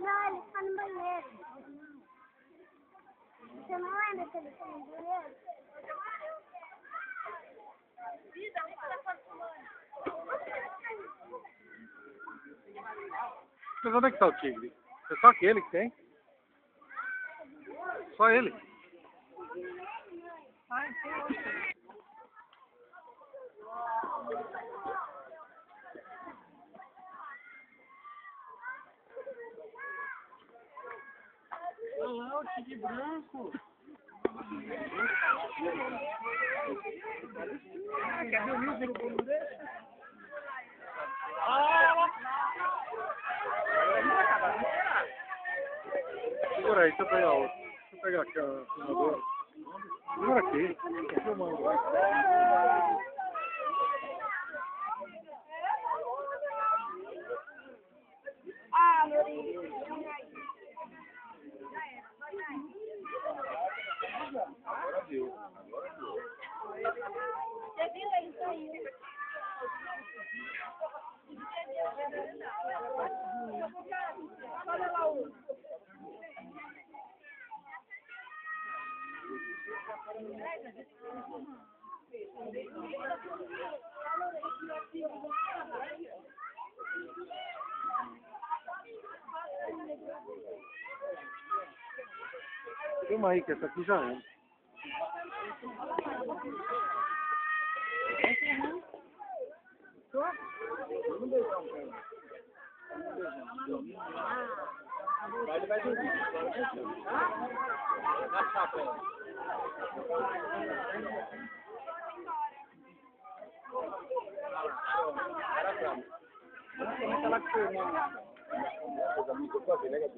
Não, ele está no banheiro. Você não lembra que ele está no banheiro? Vida, que? Mas onde é que está o tigre? É só aquele que tem? Só ele. Olha lá o tigre branco. Ah, quer dormir o não deixa? Ah! Segura aí, deixa eu pegar outro. Deixa eu pegar aqui a. Segura aqui. Ah, Lourinho. Agora viu. Você viu ele saindo? Filma aí, que essa aqui já é. Ele Scusa, amico, qua ti lega.